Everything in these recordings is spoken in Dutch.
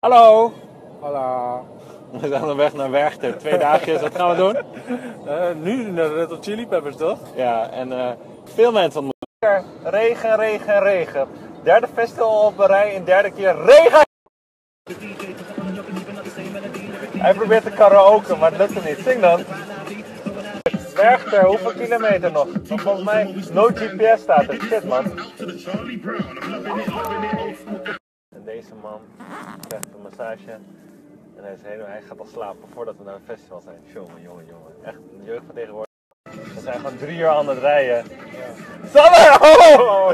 Hallo! Hallo. We zijn onderweg naar Werchter. Twee dagjes, wat gaan we doen? Uh, nu naar de Red Chili Peppers, toch? Ja, en uh, veel mensen ontmoeten. Regen, regen, regen. Derde festival op een rij in derde keer regen! Hij probeert te karaoke, maar het lukt hem niet. Zing dan! Werchter, hoeveel kilometer nog? Want volgens mij no GPS staat er. Shit man. Deze man krijgt een massage. En hij, helemaal, hij gaat al slapen voordat we naar een festival zijn. Jongen, jongen, jongen. Echt een jeugd van tegenwoordig. We zijn gewoon drie uur aan het rijden. Ja. Sander! Oh!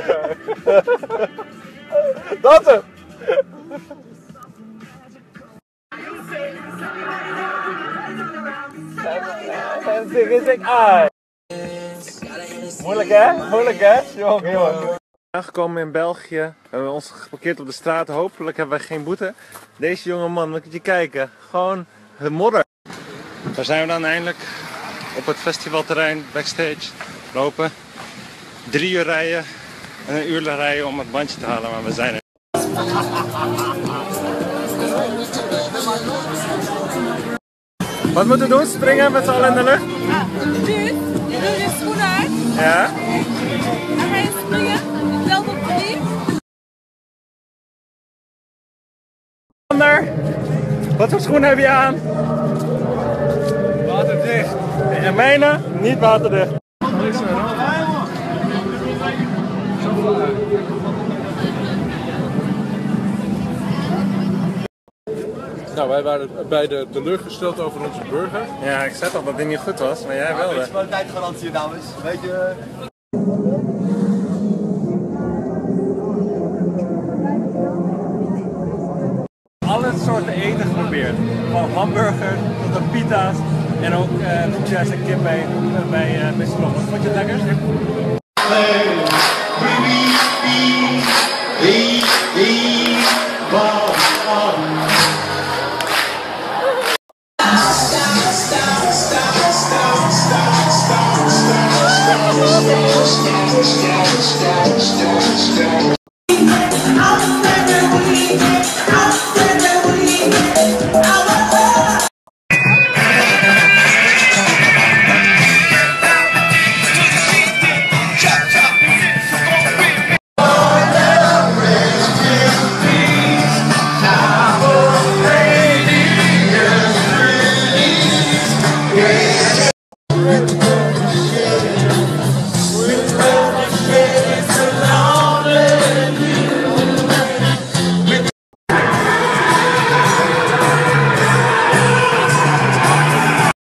Dat is het! Moeilijk hè? Moeilijk hè? Jongen, jongen. Aangekomen in België. We hebben ons geparkeerd op de straat. Hopelijk hebben wij geen boete. Deze jonge man, moet je kijken. Gewoon de modder. Daar zijn we dan eindelijk op het festivalterrein, backstage, lopen. Drie uur rijden en een uur rijden om het bandje te halen, maar we zijn er. Wat moeten we doen? Springen met z'n allen in de lucht? Ja, nu, je doet je schoenen uit. Ja. Sander, wat voor schoenen heb je aan? Waterdicht. En mijne? Niet waterdicht. Nou, wij waren beide teleurgesteld over onze burger. Ja, ik zei al dat dit niet goed was, maar jij wilde. Deze kwaliteitsgarantie, dames. Weet je... eten geprobeerd. Van hamburger tot de pita's. En ook uh, juist een kip bij, bij uh. Wat vond je het lekker?